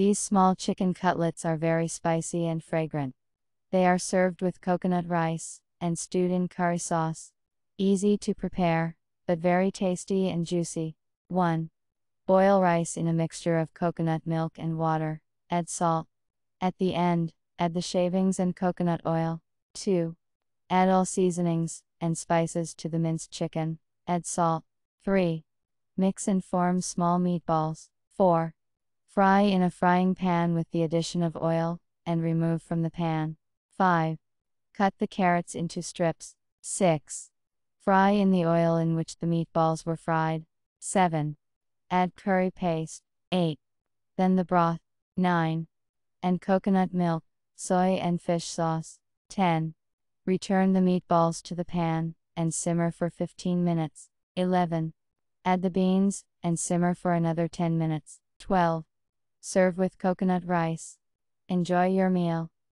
These small chicken cutlets are very spicy and fragrant. They are served with coconut rice and stewed in curry sauce. Easy to prepare, but very tasty and juicy. 1. Boil rice in a mixture of coconut milk and water. Add salt. At the end, add the shavings and coconut oil. 2. Add all seasonings and spices to the minced chicken. Add salt. 3. Mix and form small meatballs. 4. Fry in a frying pan with the addition of oil, and remove from the pan. 5. Cut the carrots into strips. 6. Fry in the oil in which the meatballs were fried. 7. Add curry paste. 8. Then the broth. 9. And coconut milk, soy and fish sauce. 10. Return the meatballs to the pan, and simmer for 15 minutes. 11. Add the beans, and simmer for another 10 minutes. 12. Serve with coconut rice. Enjoy your meal.